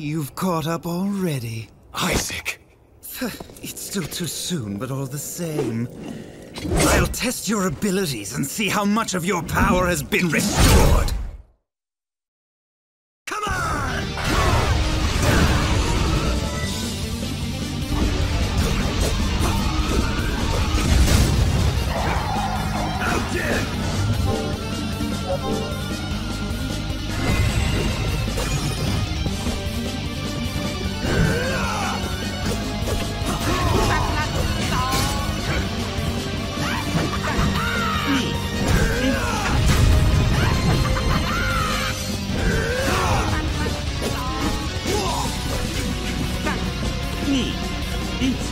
You've caught up already. Isaac! It's still too soon, but all the same. I'll test your abilities and see how much of your power has been restored. me.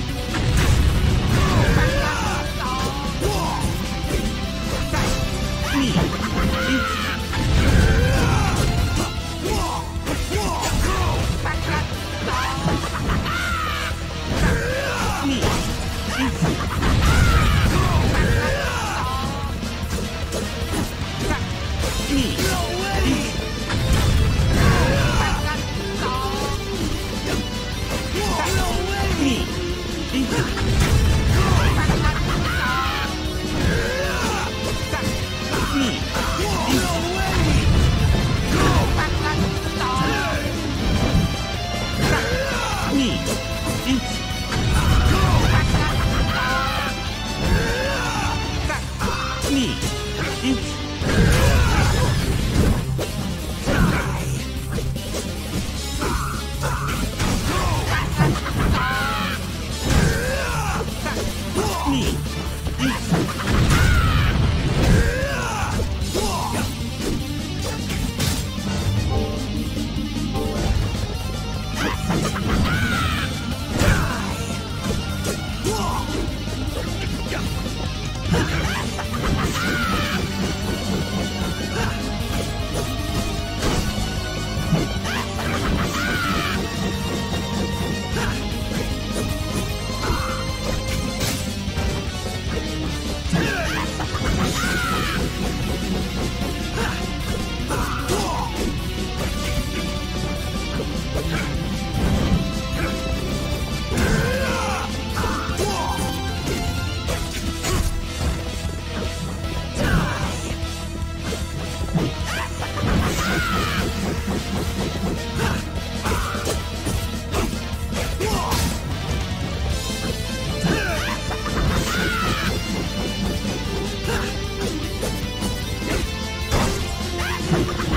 Ah,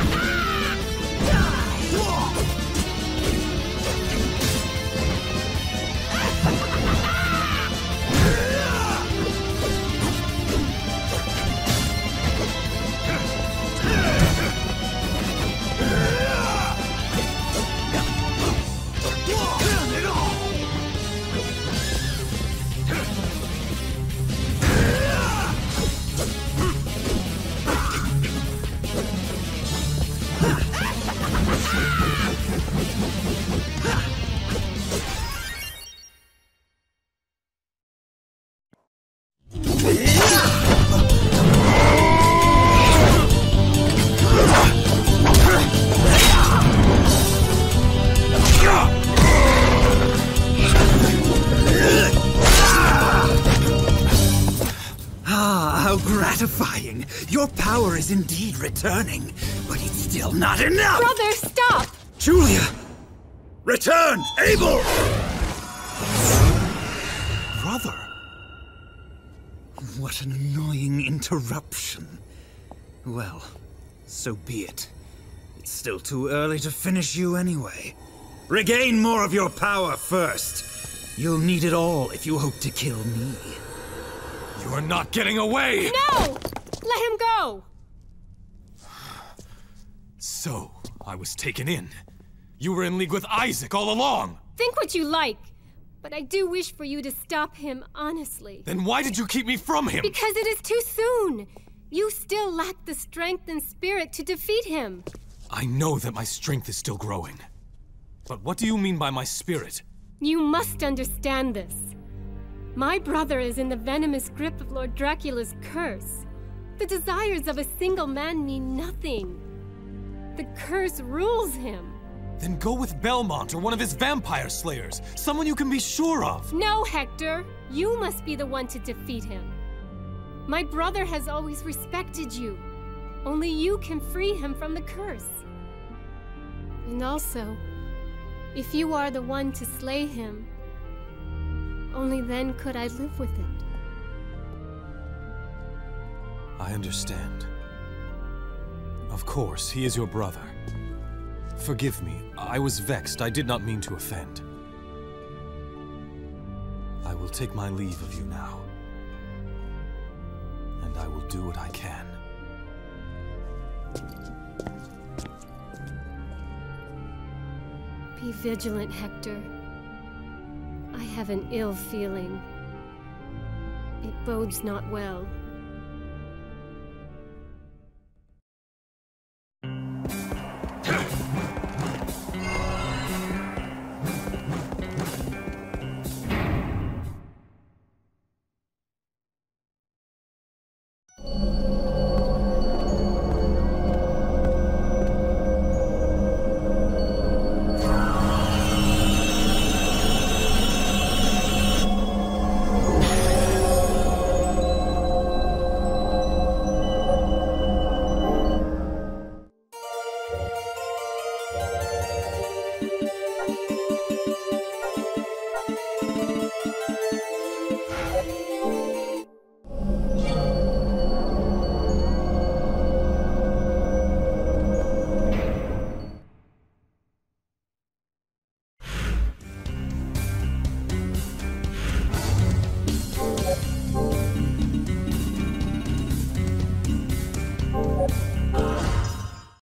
how gratifying. Your power is indeed returning, but it's still not enough. Brother, stop! Julia! Return! Abel! Brother? What an annoying interruption. Well, so be it. It's still too early to finish you anyway. Regain more of your power first. You'll need it all if you hope to kill me. You are not getting away! No! Let him go! So, I was taken in. You were in league with Isaac all along! Think what you like, but I do wish for you to stop him, honestly. Then why did you keep me from him? Because it is too soon! You still lack the strength and spirit to defeat him. I know that my strength is still growing. But what do you mean by my spirit? You must understand this. My brother is in the venomous grip of Lord Dracula's curse. The desires of a single man mean nothing. The curse rules him. Then go with Belmont or one of his vampire slayers. Someone you can be sure of. No, Hector! You must be the one to defeat him. My brother has always respected you. Only you can free him from the curse. And also, if you are the one to slay him, only then could I live with it. I understand. Of course, he is your brother. Forgive me, I was vexed. I did not mean to offend. I will take my leave of you now. And I will do what I can. Be vigilant, Hector. I have an ill feeling. It bodes not well.